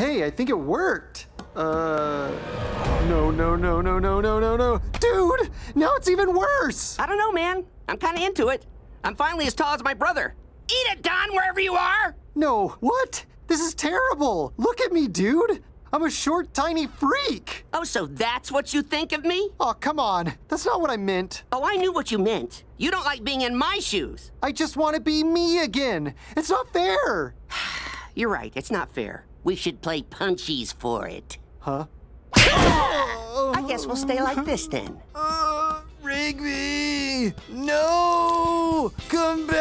Hey, I think it worked. Uh, no, no, no, no, no, no, no, no. Dude, now it's even worse. I don't know, man. I'm kind of into it. I'm finally as tall as my brother. Eat it, Don, wherever you are. No, what? This is terrible. Look at me, dude. I'm a short, tiny freak. Oh, so that's what you think of me? Oh, come on. That's not what I meant. Oh, I knew what you meant. You don't like being in my shoes. I just want to be me again. It's not fair. You're right, it's not fair. We should play punchies for it. Huh? I guess we'll stay like this then. Uh, Rigby! No! Come back, Rigby!